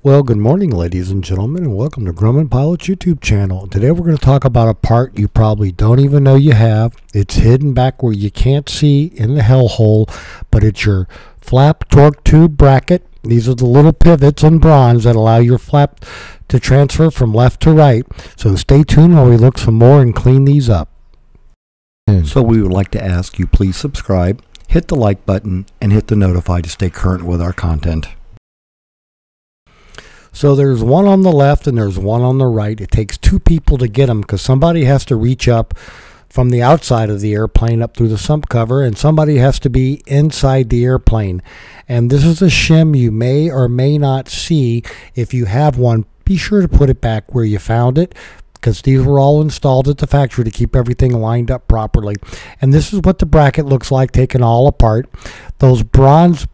Well, good morning, ladies and gentlemen, and welcome to Grumman Pilot's YouTube channel. Today we're going to talk about a part you probably don't even know you have. It's hidden back where you can't see in the hellhole, but it's your flap torque tube bracket. These are the little pivots on bronze that allow your flap to transfer from left to right. So stay tuned while we look some more and clean these up. So we would like to ask you please subscribe, hit the like button, and hit the notify to stay current with our content. So there's one on the left and there's one on the right. It takes two people to get them because somebody has to reach up from the outside of the airplane up through the sump cover and somebody has to be inside the airplane. And this is a shim you may or may not see. If you have one, be sure to put it back where you found it because these were all installed at the factory to keep everything lined up properly. And this is what the bracket looks like taken all apart. Those bronze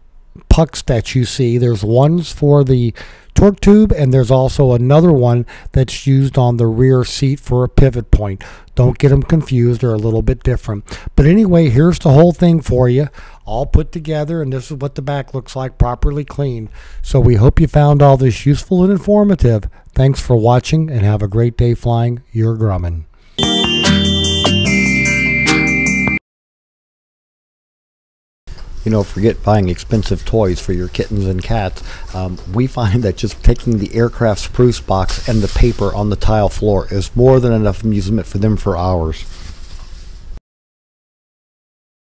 pucks that you see, there's ones for the torque tube and there's also another one that's used on the rear seat for a pivot point. Don't get them confused, they're a little bit different. But anyway, here's the whole thing for you, all put together, and this is what the back looks like, properly cleaned. So we hope you found all this useful and informative. Thanks for watching and have a great day flying. Your Grumman. You know, forget buying expensive toys for your kittens and cats. Um, we find that just taking the aircraft spruce box and the paper on the tile floor is more than enough amusement for them for hours.